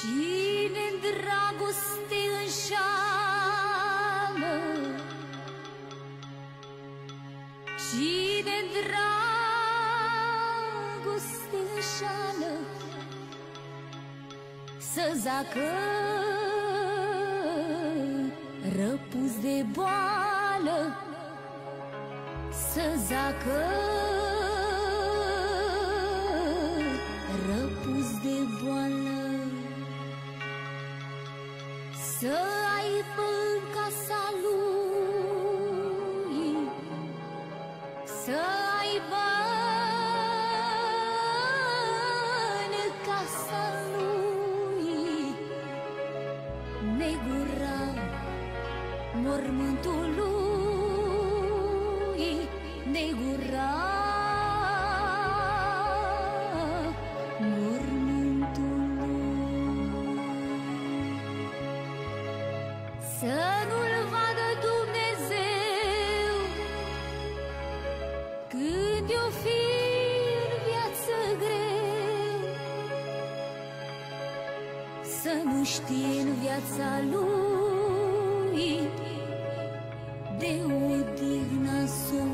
Cine în dragoste înșală Cine în dragoste înșală Să zacă răpus de boală. Să zacă să aibă în casa lui, să aibă în casa lui, negura mormântul lui, negura Să nu știe în viața lui De odihna somnului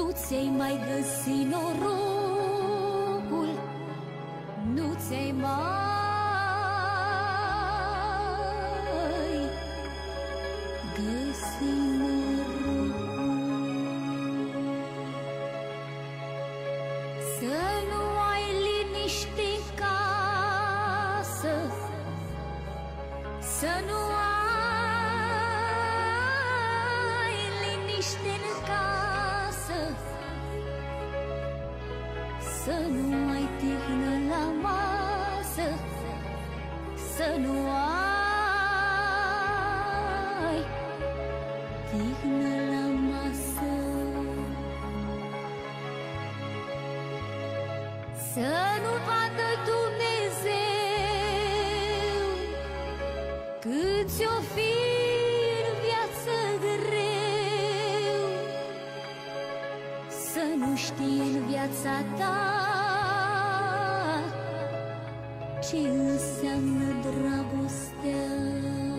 Nu ți-ai mai găsi norocul Nu ți-ai mai găsi norocul. Să nu ai liniște în casă Să nu ai Să nu ai tihnă la masă Să nu ai tihnă la masă. Să nu vadă Dumnezeu Cât ți-o fi din viața ta. Ce înseamnă dragostea?